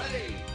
ready.